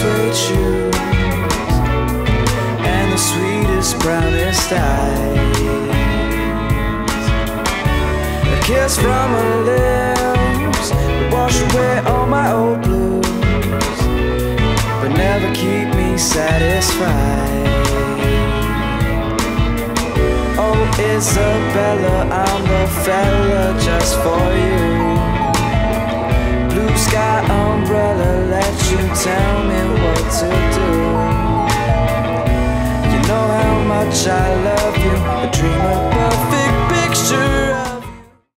suede shoes and the sweetest, brownest eyes. A kiss from her lips would wash away all my old blues, but never keep me satisfied. Oh, Isabella, I'm the fella just for you. Blue sky umbrella, let you tell me to do. You know how much I love